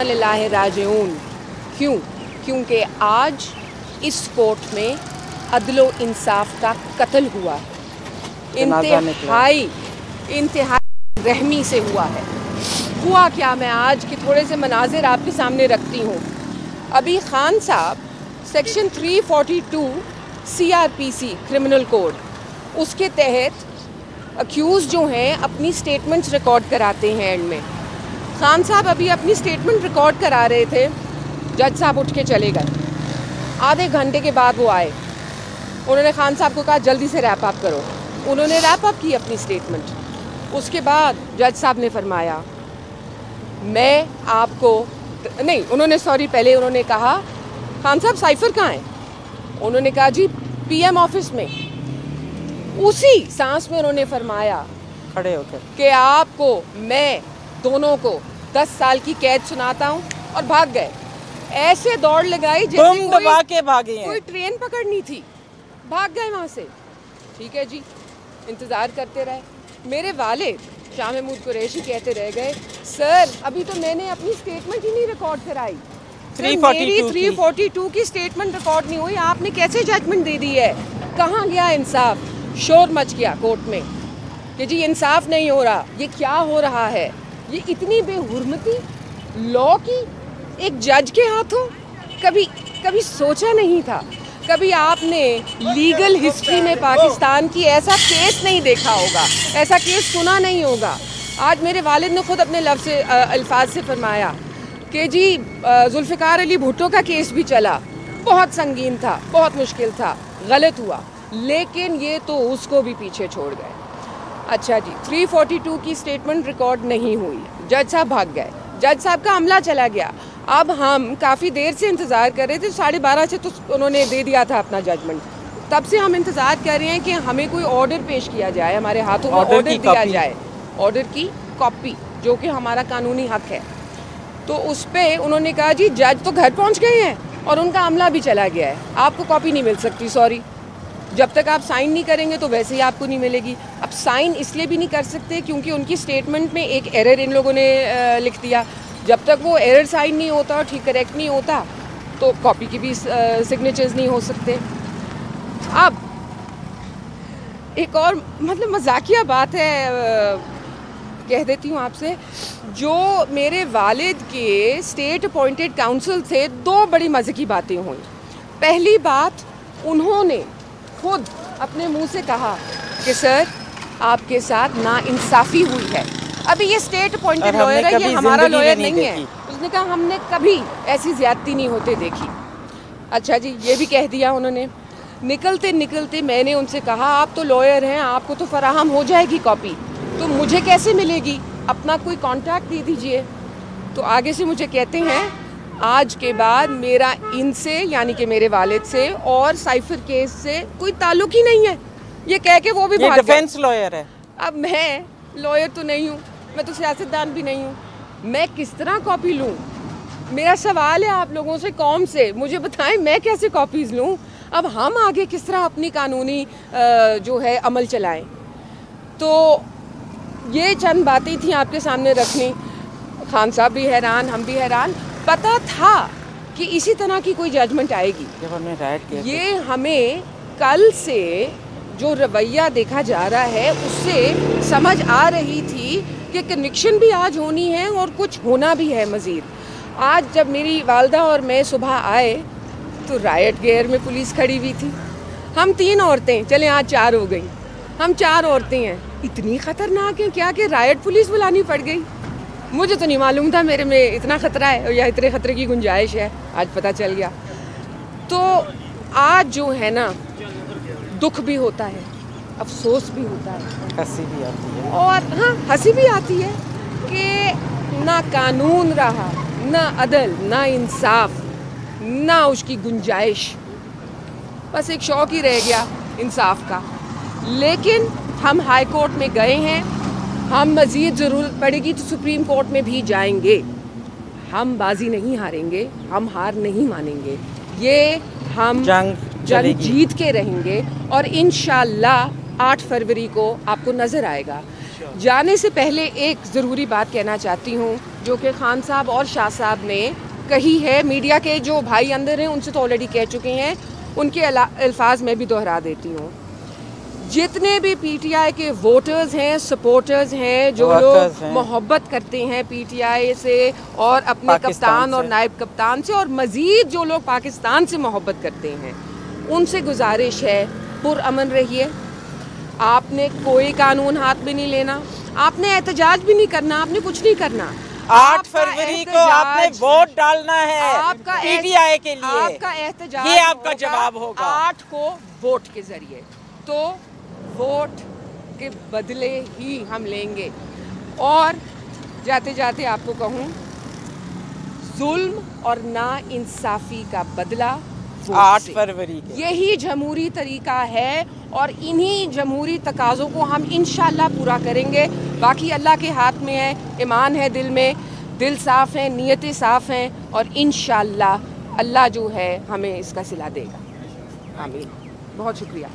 राजून क्यों? क्योंकि आज इस कोर्ट में अदलो इंसाफ का कत्ल हुआ है। इंतहाई इंतहाई रहमी से हुआ है। हुआ क्या मैं आज के थोड़े से मनाजिर आपके सामने रखती हूँ। अभी खान साहब सेक्शन 342 सीआरपीसी क्रिमिनल कोड उसके तहत अक्यूज़ जो हैं अपनी स्टेटमेंट्स रिकॉर्ड कराते हैं एंड में। खान साहब अभी अपनी स्टेटमेंट रिकॉर्ड करा रहे थे। जज साहब उठ के चले गए। आधे घंटे के बाद वो आए। उन्होंने खान साहब को कहा जल्दी से रैप अप करो। उन्होंने रैप अप की अपनी स्टेटमेंट उसके बाद जज साहब ने फरमाया मैं आपको नहीं उन्होंने सॉरी पहले उन्होंने कहा खान साहब साइफर कहाँ हैं? उन्होंने कहा जी पीएम ऑफ़िस में। उसी सांस में उन्होंने फरमाया खड़े होकर। कि आपको मैं दोनों को 10 साल की कैद सुनाता हूँ और भाग गए। ऐसे दौड़ लगाई जैसे कोई, के भागे हैं। कोई ट्रेन पकड़नी थी। भाग गए वहाँ से। ठीक है जी इंतज़ार करते रहे। मेरे वाले शाह महमूद कुरैशी कहते रह गए सर अभी तो मैंने अपनी स्टेटमेंट ही नहीं रिकॉर्ड कराई। सर, 342 मेरी की। 342 की स्टेटमेंट रिकॉर्ड नहीं हुई। आपने कैसे जजमेंट दे दी है? कहाँ गया इंसाफ? शोर मच गया कोर्ट में कि जी इंसाफ नहीं हो रहा। ये क्या हो रहा है? ये इतनी बेहरमती, लॉ की एक जज के हाथों? कभी कभी सोचा नहीं था। कभी आपने लीगल हिस्ट्री में पाकिस्तान की ऐसा केस नहीं देखा होगा, ऐसा केस सुना नहीं होगा। आज मेरे वालिद ने खुद अपने लफ्ज़ से अल्फाज से फरमाया कि जी जुल्फ़िकार अली भुट्टो का केस भी चला। बहुत संगीन था, बहुत मुश्किल था, गलत हुआ। लेकिन ये तो उसको भी पीछे छोड़ गए। अच्छा जी 342 की स्टेटमेंट रिकॉर्ड नहीं हुई। जज साहब भाग गए। जज साहब का अमला चला गया। अब हम काफ़ी देर से इंतज़ार कर रहे थे साढ़े बारह से तो उन्होंने दे दिया था अपना जजमेंट तब से हम इंतज़ार कर रहे हैं कि हमें कोई ऑर्डर पेश किया जाए हमारे हाथों में ऑर्डर दिया जाए। ऑर्डर की कॉपी जो कि हमारा कानूनी हक है। तो उस पर उन्होंने कहा जी जज तो घर पहुँच गए हैं और उनका अमला भी चला गया है। आपको कॉपी नहीं मिल सकती सॉरी जब तक आप साइन नहीं करेंगे तो वैसे ही आपको नहीं मिलेगी। अब साइन इसलिए भी नहीं कर सकते क्योंकि उनकी स्टेटमेंट में एक एरर इन लोगों ने लिख दिया। जब तक वो एरर साइन नहीं होता और ठीक करेक्ट नहीं होता तो कॉपी की भी सिग्नेचर्स नहीं हो सकते। अब, एक और मतलब मजाकिया बात है कह देती हूँ आपसे। जो मेरे वालिद के स्टेट अपॉइंटेड काउंसिल से दो बड़ी मज़े की बातें हुई। पहली बात, उन्होंने खुद अपने मुँह से कहा कि, सर आपके साथ नाइंसाफ़ी हुई है। अभी ये स्टेट अपॉइंटेड लॉयर है ये हमारा लॉयर नहीं नहीं है। उसने कहा हमने कभी ऐसी ज्यादती नहीं होते देखी। अच्छा जी ये भी कह दिया उन्होंने। निकलते निकलते मैंने उनसे कहा आप तो लॉयर हैं आपको तो फराहम हो जाएगी कॉपी तो मुझे कैसे मिलेगी? अपना कोई कांटेक्ट दे दीजिए। तो आगे से मुझे कहते हैं आज के बाद मेरा इनसे यानी कि मेरे वालिद से और साइफर केस से कोई ताल्लुक ही नहीं है। ये कह के वो भी डिफेंस लॉयर है। अब मैं लॉयर तो नहीं हूँ मैं तो सियासतदान भी नहीं हूँ। मैं किस तरह कॉपी लूँ? मेरा सवाल है आप लोगों से कौम से। मुझे बताएँ मैं कैसे कॉपीज़ लूँ? अब हम आगे किस तरह अपनी कानूनी जो है अमल चलाएँ? तो ये चंद बातें थी आपके सामने रखनी। खान साहब भी हैरान हम भी हैरान। पता था कि इसी तरह की कोई जजमेंट आएगी। जब हमने राइट किया ये हमें कल से जो रवैया देखा जा रहा है, उससे समझ आ रही थी कि कनेक्शन भी आज होनी है और कुछ होना भी है मज़ीद। आज जब मेरी वालदा और मैं सुबह आए तो रायट गेयर में पुलिस खड़ी हुई थी। हम तीन औरतें, चले, आज चार हो गई। हम चार औरतें हैं। इतनी ख़तरनाक हैं क्या कि रायट पुलिस बुलानी पड़ गई? मुझे तो नहीं मालूम था मेरे में इतना ख़तरा है या इतने ख़तरे की गुंजाइश है। आज पता चल गया। तो आज जो है ना दुख भी होता है अफसोस भी होता है। हँसी भी आती है। और हाँ हँसी भी आती है कि ना कानून रहा ना अदल ना इंसाफ ना उसकी गुंजाइश। बस एक शौक ही रह गया इंसाफ का। लेकिन हम हाई कोर्ट में गए हैं हम मज़ीद ज़रूरत पड़ेगी तो सुप्रीम कोर्ट में भी जाएँगे। हम बाजी नहीं हारेंगे हम हार नहीं मानेंगे। ये हम जंग जंग जीत के रहेंगे और इन आठ फरवरी को आपको नज़र आएगा। जाने से पहले एक ज़रूरी बात कहना चाहती हूँ जो कि खान साहब और शाह साहब ने कही है। मीडिया के जो भाई अंदर हैं उनसे तो ऑलरेडी कह चुके हैं। उनके अल्फाज में भी दोहरा देती हूँ। जितने भी पीटीआई के वोटर्स हैं सपोर्टर्स हैं जो लोग मोहब्बत करते हैं पीटीआई से और अपने कप्तान और नायब कप्तान से और मज़ीद जो लोग पाकिस्तान से मोहब्बत करते हैं। उनसे गुजारिश है पुरअमन रहिए। आपने कोई कानून हाथ में नहीं लेना आपने एहतजाज भी नहीं करना आपने कुछ नहीं करना। आठ फरवरी को आपने वोट डालना है आपका पीटीआई के लिए। आपका एहतजाज ये आपका जवाब होगा। आठ को वोट के ज़रिए। तो वोट के बदले ही हम लेंगे। और जाते जाते आपको कहूँ जुल्म और ना इंसाफी का बदला आठ फरवरी यही जमहूरी तरीका है और इन्हीं जमहूरी तकाज़ों को हम इन पूरा करेंगे। बाकी अल्लाह के हाथ में है ईमान है दिल में। दिल साफ़ है नीयतें साफ़ हैं और इन अल्लाह जो है हमें इसका सिला देगा। आमीन। बहुत शुक्रिया।